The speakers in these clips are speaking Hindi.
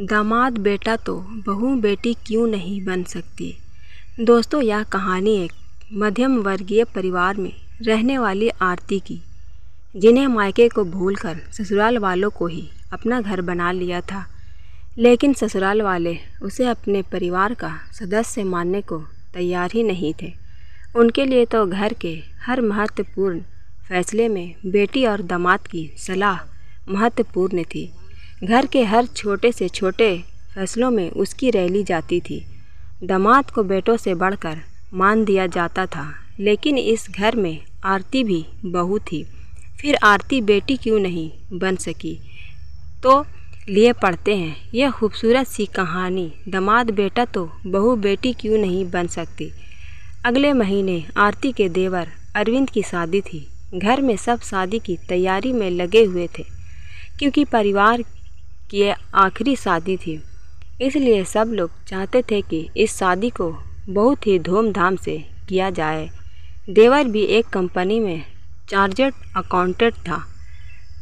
दामाद बेटा तो बहू बेटी क्यों नहीं बन सकती? दोस्तों, यह कहानी एक मध्यम वर्गीय परिवार में रहने वाली आरती की, जिन्हें मायके को भूलकर ससुराल वालों को ही अपना घर बना लिया था। लेकिन ससुराल वाले उसे अपने परिवार का सदस्य मानने को तैयार ही नहीं थे। उनके लिए तो घर के हर महत्वपूर्ण फैसले में बेटी और दामाद की सलाह महत्वपूर्ण थी। घर के हर छोटे से छोटे फैसलों में उसकी रैली जाती थी। दामाद को बेटों से बढ़कर मान दिया जाता था, लेकिन इस घर में आरती भी बहू थी। फिर आरती बेटी क्यों नहीं बन सकी? तो लिए पढ़ते हैं। यह खूबसूरत सी कहानी। दामाद बेटा तो बहू बेटी क्यों नहीं बन सकती? अगले महीने आरती के देवर अरविंद की शादी थी। घर में सब शादी की तैयारी में लगे हुए थे, क्योंकि परिवार की आखिरी शादी थी। इसलिए सब लोग चाहते थे कि इस शादी को बहुत ही धूमधाम से किया जाए। देवर भी एक कंपनी में चार्जर्ड अकाउंटेंट था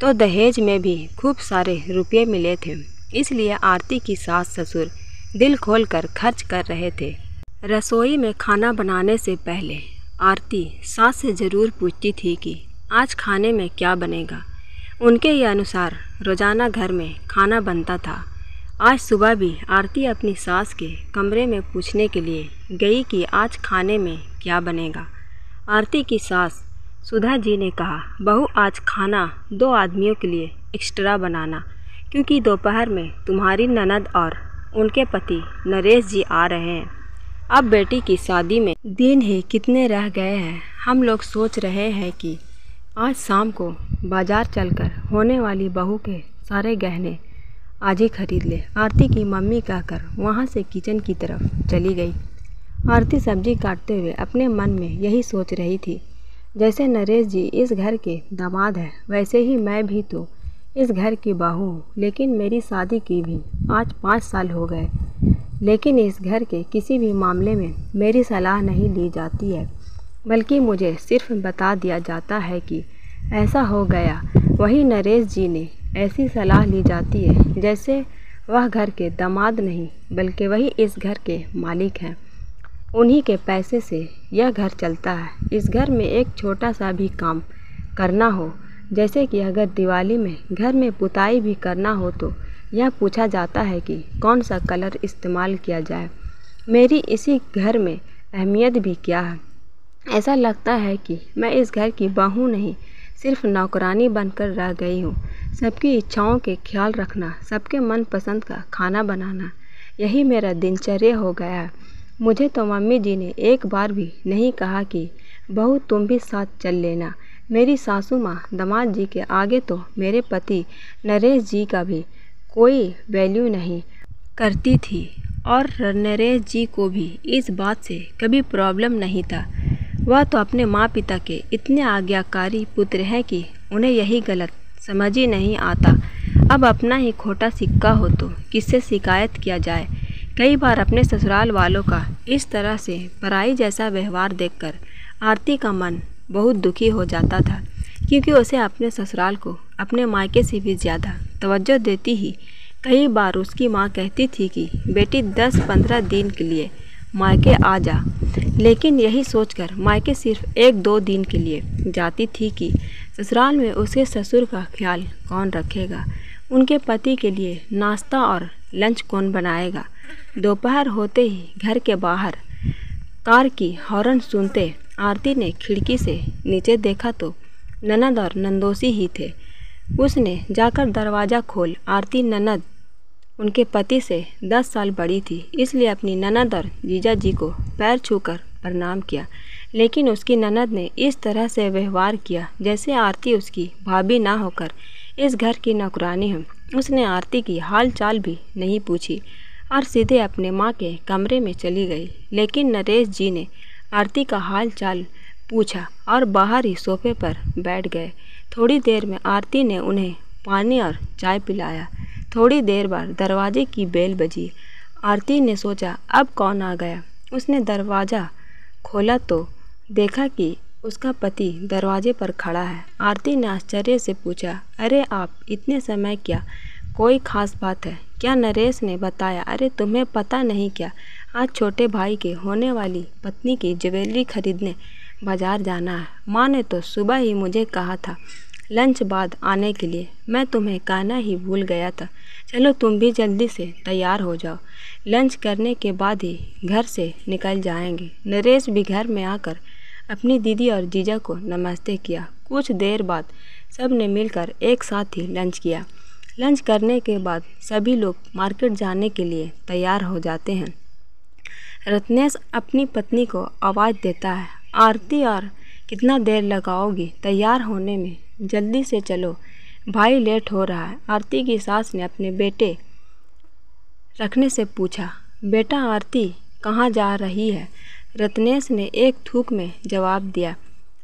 तो दहेज में भी खूब सारे रुपये मिले थे। इसलिए आरती की सास ससुर दिल खोल कर खर्च कर रहे थे। रसोई में खाना बनाने से पहले आरती सास से ज़रूर पूछती थी कि आज खाने में क्या बनेगा। उनके ही अनुसार रोज़ाना घर में खाना बनता था। आज सुबह भी आरती अपनी सास के कमरे में पूछने के लिए गई कि आज खाने में क्या बनेगा। आरती की सास सुधा जी ने कहा, बहू, आज खाना दो आदमियों के लिए एक्स्ट्रा बनाना, क्योंकि दोपहर में तुम्हारी ननद और उनके पति नरेश जी आ रहे हैं। अब बेटी की शादी में दिन ही कितने रह गए हैं। हम लोग सोच रहे हैं कि आज शाम को बाज़ार चलकर होने वाली बहू के सारे गहने आज ही खरीद ले। आरती की मम्मी कहकर वहाँ से किचन की तरफ़ चली गई। आरती सब्ज़ी काटते हुए अपने मन में यही सोच रही थी, जैसे नरेश जी इस घर के दामाद हैं, वैसे ही मैं भी तो इस घर की बहू हूँ, लेकिन मेरी शादी की भी आज पाँच साल हो गए। लेकिन इस घर के किसी भी मामले में मेरी सलाह नहीं ली जाती है। बल्कि मुझे सिर्फ़ बता दिया जाता है कि ऐसा हो गया। वही नरेश जी ने ऐसी सलाह ली जाती है, जैसे वह घर के दामाद नहीं, बल्कि वही इस घर के मालिक हैं। उन्हीं के पैसे से यह घर चलता है। इस घर में एक छोटा सा भी काम करना हो, जैसे कि अगर दिवाली में घर में पुताई भी करना हो तो यह पूछा जाता है कि कौन सा कलर इस्तेमाल किया जाए। मेरी इसी घर में अहमियत भी क्या है? ऐसा लगता है कि मैं इस घर की बहू नहीं, सिर्फ़ नौकरानी बनकर रह गई हूँ। सबकी इच्छाओं के ख्याल रखना, सबके मन पसंद का खाना बनाना, यही मेरा दिनचर्या हो गया मुझे तो मम्मी जी ने एक बार भी नहीं कहा कि, बहू, तुम भी साथ चल लेना। मेरी सासू माँ दामाद जी के आगे तो मेरे पति नरेश जी का भी कोई वैल्यू नहीं करती थी और नरेश जी को भी इस बात से कभी प्रॉब्लम नहीं था। वह तो अपने माँ पिता के इतने आज्ञाकारी पुत्र हैं कि उन्हें यही गलत समझ ही नहीं आता। अब अपना ही खोटा सिक्का हो तो किससे शिकायत किया जाए? कई बार अपने ससुराल वालों का इस तरह से पराई जैसा व्यवहार देखकर आरती का मन बहुत दुखी हो जाता था, क्योंकि उसे अपने ससुराल को अपने मायके से भी ज़्यादा तवज्जो देती ही कई बार उसकी माँ कहती थी कि, बेटी दस पंद्रह दिन के लिए मायके आ जा लेकिन यही सोचकर मायके सिर्फ़ एक दो दिन के लिए जाती थी कि ससुराल में उसके ससुर का ख्याल कौन रखेगा? उनके पति के लिए नाश्ता और लंच कौन बनाएगा? दोपहर होते ही घर के बाहर कार की हॉर्न सुनते आरती ने खिड़की से नीचे देखा तो ननद और नंदोसी ही थे। उसने जाकर दरवाज़ा खोल आरती ननद उनके पति से दस साल बड़ी थी, इसलिए अपनी ननद और जीजा जी को पैर छूकर प्रणाम किया। लेकिन उसकी ननद ने इस तरह से व्यवहार किया जैसे आरती उसकी भाभी ना होकर। इस घर की नौकरानी हो उसने आरती की हाल चाल भी नहीं पूछी और सीधे अपने माँ के कमरे में चली गई। लेकिन नरेश जी ने आरती का हाल चाल पूछा और बाहर ही सोफे पर बैठ गए। थोड़ी देर में आरती ने उन्हें पानी और चाय पिलाया। थोड़ी देर बाद दरवाजे की बेल बजी। आरती ने सोचा, अब कौन आ गया? उसने दरवाज़ा खोला तो देखा कि उसका पति दरवाजे पर खड़ा है। आरती ने आश्चर्य से पूछा, अरे आप, इतने समय क्या? कोई ख़ास बात है? क्या नरेश ने बताया? अरे तुम्हें पता नहीं क्या? आज छोटे भाई के होने वाली पत्नी की ज्वेलरी खरीदने बाज़ार जाना है। माँ ने तो सुबह ही मुझे कहा था लंच बाद आने के लिए मैं तुम्हें कहना ही भूल गया था। चलो तुम भी जल्दी से तैयार हो जाओ। लंच करने के बाद ही घर से निकल जाएँगे। नरेश भी घर में आकर अपनी दीदी और जीजा को नमस्ते किया। कुछ देर बाद सबने मिलकर एक साथ ही लंच किया। लंच करने के बाद सभी लोग मार्केट जाने के लिए तैयार हो जाते हैं। रत्नेश अपनी पत्नी को आवाज़ देता है, आरती और कितना देर लगाओगी? तैयार होने में जल्दी से चलो। भाई लेट हो रहा है। आरती की सास ने अपने बेटे रखने से पूछा, बेटा आरती, कहाँ जा रही है? रत्नेश ने एक थूक में जवाब दिया,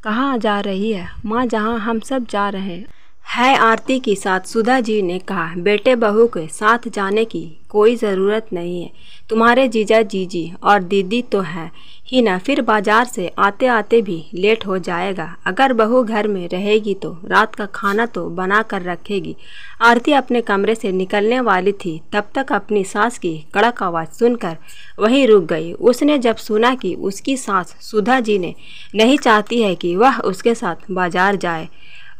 कहाँ जा रही है? माँ, जहाँ हम सब जा रहे हैं। है आरती के साथ सुधा जी ने कहा, बेटे बहू के साथ जाने की कोई ज़रूरत नहीं है। तुम्हारे जीजा जीजी और दीदी तो है ही ना, फिर बाज़ार से आते आते भी लेट हो जाएगा। अगर बहू घर में रहेगी तो रात का खाना तो बना कर रखेगी। आरती अपने कमरे से निकलने वाली थी, तब तक अपनी सास की कड़क आवाज़ सुनकर वहीं रुक गई। उसने जब सुना कि उसकी सास सुधा जी ने, नहीं चाहती है कि वह उसके साथ बाज़ार जाए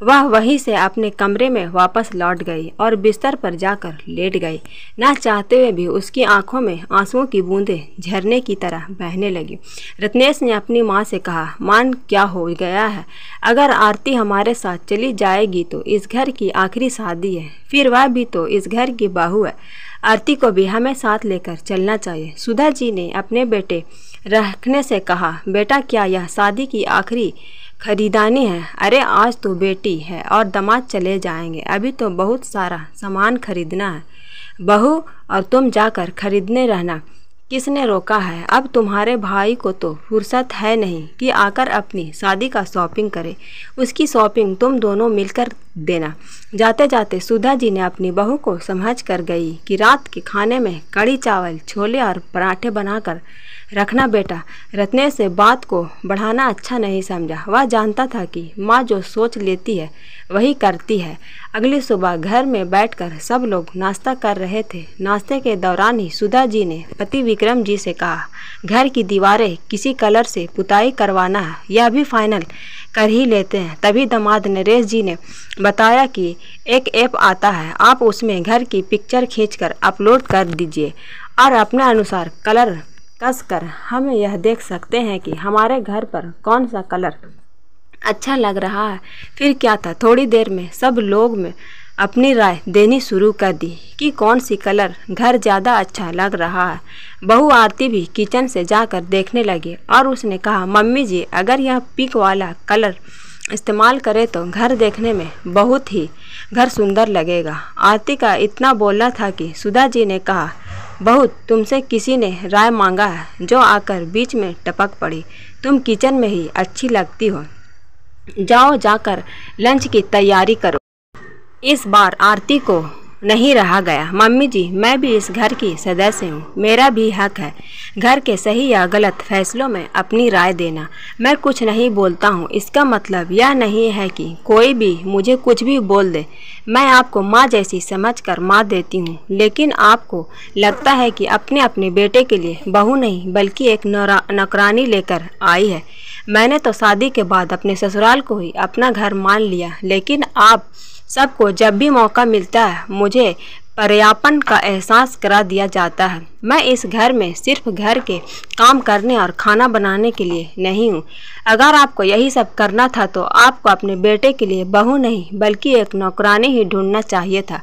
वह वहीं से अपने कमरे में वापस लौट गई और बिस्तर पर जाकर लेट गई। ना चाहते हुए भी उसकी आँखों में आंसुओं की बूंदें झरने की तरह बहने लगी। रत्नेश ने अपनी माँ से कहा, मान क्या हो गया है? अगर आरती हमारे साथ चली जाएगी तो इस घर की आखिरी शादी है, फिर वह भी तो इस घर की बाहू है। आरती को भी हमें साथ लेकर चलना चाहिए। सुधा जी ने अपने बेटे रखने से कहा, बेटा, क्या यह शादी की आखिरी खरीदानी है। अरे, आज तो बेटी है और दामाद चले जाएँगे। अभी तो बहुत सारा सामान खरीदना है। बहू, और तुम जाकर खरीदने रहना। किसने रोका है? अब तुम्हारे भाई को तो फुर्सत है नहीं कि आकर अपनी शादी का शॉपिंग करे। उसकी शॉपिंग तुम दोनों मिलकर देना। जाते जाते सुधा जी ने अपनी बहू को समझ कर गई कि रात के खाने में कड़ी चावल, छोले और पराठे बनाकर रखना बेटा रत्ने से बात को बढ़ाना अच्छा नहीं समझा। वह जानता था कि माँ जो सोच लेती है, वही करती है। अगली सुबह घर में बैठकर सब लोग नाश्ता कर रहे थे। नाश्ते के दौरान ही सुधा जी ने पति विक्रम जी से कहा, घर की दीवारें किसी कलर से पुताई करवाना है यह भी फाइनल। कर ही लेते हैं। तभी दामाद नरेश जी ने बताया कि एक ऐप आता है। आप उसमें घर की पिक्चर खींचकर अपलोड कर दीजिए और अपने अनुसार कलर कस कर हम यह देख सकते हैं कि हमारे घर पर कौन सा कलर अच्छा लग रहा है। फिर क्या था? थोड़ी देर में सब लोग में अपनी राय देनी शुरू कर दी कि कौन सी कलर घर ज़्यादा अच्छा लग रहा है। बहू आरती भी किचन से जाकर देखने लगी और उसने कहा, मम्मी जी, अगर यह पिक वाला कलर इस्तेमाल करें तो घर देखने में बहुत ही घर सुंदर लगेगा। आरती का इतना बोलना था कि सुधा जी ने कहा बहुत तुमसे किसी ने राय मांगा है जो आकर बीच में टपक पड़ी। तुम किचन में ही अच्छी लगती हो। जाओ जाकर लंच की तैयारी करो। इस बार आरती को नहीं रहा गया। मम्मी जी, मैं भी इस घर की सदस्य हूँ। मेरा भी हक है घर के सही या गलत फैसलों में अपनी राय देना। मैं कुछ नहीं बोलता हूँ। इसका मतलब यह नहीं है कि कोई भी मुझे कुछ भी बोल दे। मैं आपको माँ जैसी समझ कर माँ देती हूँ। लेकिन आपको लगता है कि अपने अपने बेटे के लिए बहू नहीं, बल्कि एक नौकरानी लेकर आई है। मैंने तो शादी के बाद अपने ससुराल को ही अपना घर मान लिया, लेकिन आप सबको जब भी मौका मिलता है, मुझे पर्यापन का एहसास करा दिया जाता है। मैं इस घर में सिर्फ़ घर के काम करने और खाना बनाने के लिए नहीं हूँ। अगर आपको यही सब करना था तो आपको अपने बेटे के लिए बहू नहीं, बल्कि एक नौकरानी ही ढूंढना चाहिए था।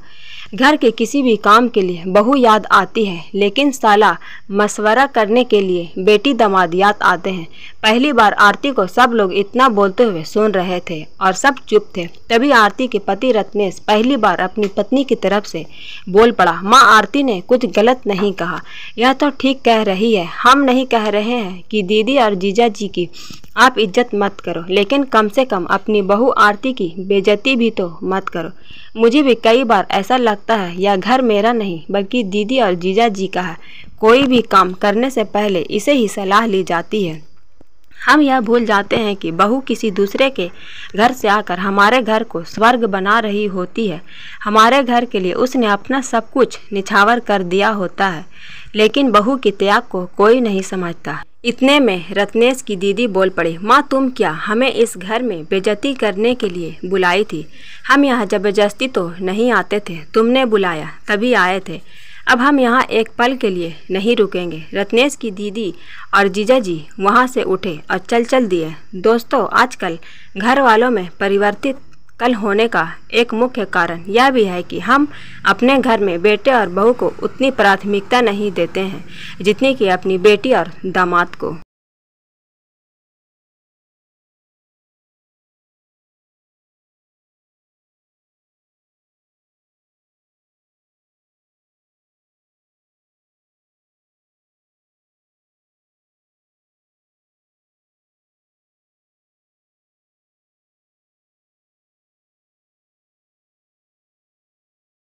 घर के किसी भी काम के लिए बहू याद आती है, लेकिन साला मशवरा करने के लिए बेटी दमाद याद आते हैं। पहली बार आरती को सब लोग इतना बोलते हुए सुन रहे थे और सब चुप थे। तभी आरती के पति रत्नेश पहली बार अपनी पत्नी की तरफ़ से बोल पड़ा, माँ, आरती ने कुछ गलत नहीं कहा। यह तो ठीक कह रही है। हम नहीं कह रहे हैं कि दीदी और जीजा जी की आप इज़्ज़त मत करो, लेकिन कम से कम अपनी बहू आरती की बेजती भी तो मत करो। मुझे भी कई बार ऐसा लगता है, यह घर मेरा नहीं, बल्कि दीदी और जीजा जी का है। कोई भी काम करने से पहले इसे ही सलाह ली जाती है। हम यह भूल जाते हैं कि बहू किसी दूसरे के घर से आकर हमारे घर को स्वर्ग बना रही होती है। हमारे घर के लिए उसने अपना सब कुछ निछावर कर दिया होता है, लेकिन बहू की त्याग को कोई नहीं समझता। इतने में रत्नेश की दीदी बोल पड़ी, माँ, तुम क्या हमें इस घर में बेजती करने के लिए बुलाई थी? हम यहाँ ज़बरदस्ती तो नहीं आते थे। तुमने बुलाया, तभी आए थे। अब हम यहाँ एक पल के लिए नहीं रुकेंगे। रत्नेश की दीदी और जीजा जी वहाँ से उठे और चल चल दिए। दोस्तों, आजकल घर वालों में परिवर्तित कल होने का एक मुख्य कारण यह भी है कि हम अपने घर में बेटे और बहू को उतनी प्राथमिकता नहीं देते हैं, जितनी कि अपनी बेटी और दामाद को।